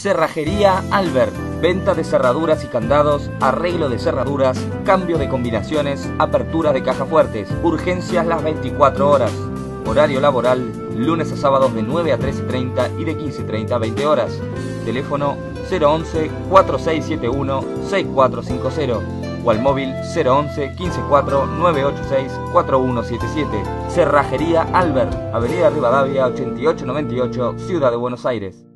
Cerrajería Albert. Venta de cerraduras y candados, arreglo de cerraduras, cambio de combinaciones, apertura de cajas fuertes, urgencias las 24 horas. Horario laboral, lunes a sábados de 9 a 13.30 y de 15.30 a 20 horas. Teléfono 011-4671-6450 o al móvil 011 154 986 4177. Cerrajería Albert, Avenida Rivadavia 8898, Ciudad de Buenos Aires.